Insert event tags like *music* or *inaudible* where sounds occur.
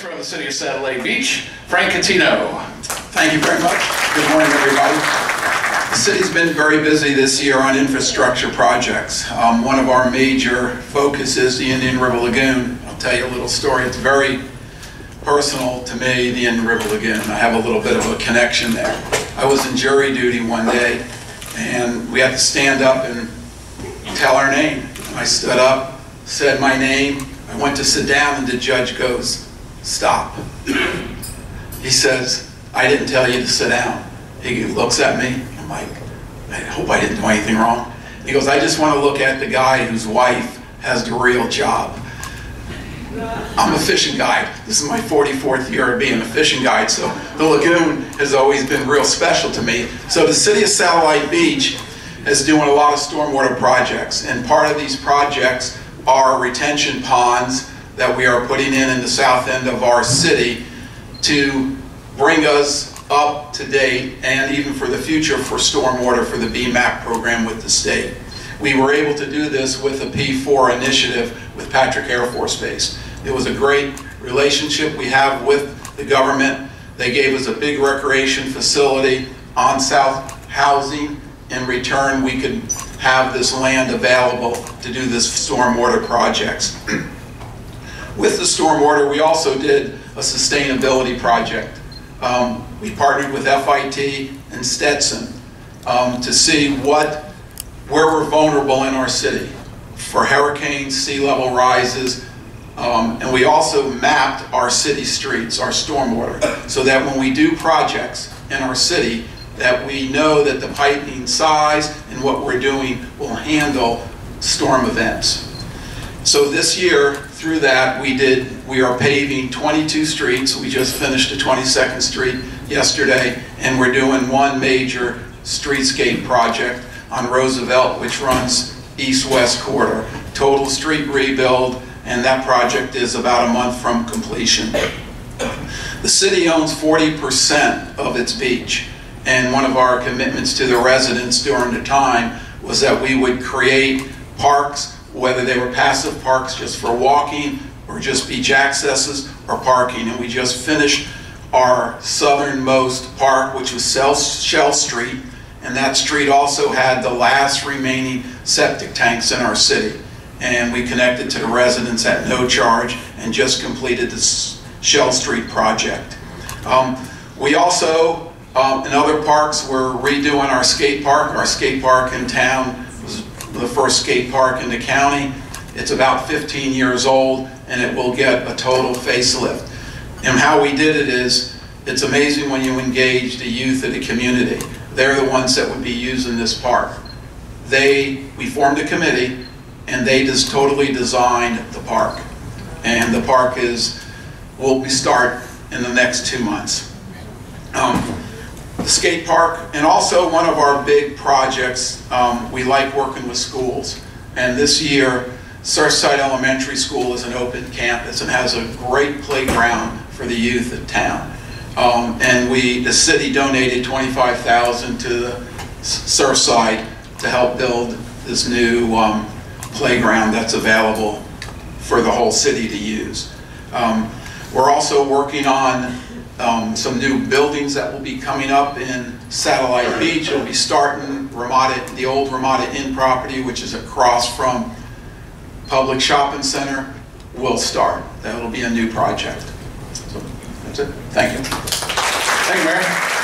the City of Satellite Beach, Frank Catino. Thank you very much. Good morning, everybody. The city's been very busy this year on infrastructure projects. Um, one of our major focuses, is the Indian River Lagoon. I'll tell you a little story. It's very personal to me, the Indian River Lagoon. I have a little bit of a connection there. I was in jury duty one day, and we had to stand up and tell our name. I stood up, said my name. I went to sit down, and the judge goes, stop. He says, I didn't tell you to sit down. He looks at me. I'm like, I hope I didn't do anything wrong. He goes, I just want to look at the guy whose wife has the real job. I'm a fishing guide. This is my 44th year of being a fishing guide, so the lagoon has always been real special to me. So the city of Satellite Beach is doing a lot of stormwater projects, and part of these projects are retention ponds that we are putting in in the south end of our city to bring us up to date and even for the future for stormwater for the BMAP program with the state. We were able to do this with a P4 initiative with Patrick Air Force Base. It was a great relationship we have with the government. They gave us a big recreation facility, on-south housing. In return, we could have this land available to do this stormwater projects. *clears throat* stormwater, we also did a sustainability project. Um, we partnered with FIT and Stetson um, to see what, where we're vulnerable in our city for hurricanes, sea level rises, um, and we also mapped our city streets, our stormwater, so that when we do projects in our city, that we know that the piping size and what we're doing will handle storm events. So this year, through that, we did, we are paving 22 streets. We just finished the 22nd Street yesterday, and we're doing one major streetscape project on Roosevelt, which runs east-west corridor. Total street rebuild, and that project is about a month from completion. The city owns 40% of its beach, and one of our commitments to the residents during the time was that we would create parks whether they were passive parks just for walking or just beach accesses or parking. And we just finished our southernmost park, which was Shell Street. And that street also had the last remaining septic tanks in our city. And we connected to the residents at no charge and just completed this Shell Street project. Um, we also, um, in other parks, we're redoing our skate park. Our skate park in town the first skate park in the county. It's about 15 years old and it will get a total facelift. And how we did it is, it's amazing when you engage the youth of the community. They're the ones that would be using this park. They, we formed a committee and they just totally designed the park. And the park is, will be start in the next two months. Um, the skate park, and also one of our big projects, um, we like working with schools. And this year, Surfside Elementary School is an open campus and has a great playground for the youth of town. Um, and we, the city donated 25000 to the Surfside to help build this new um, playground that's available for the whole city to use. Um, we're also working on um, some new buildings that will be coming up in Satellite Beach. It'll be starting Ramada, the old Ramada Inn property, which is across from Publix Shopping Center, will start. That'll be a new project. So that's it. Thank you. Thank you, Mayor.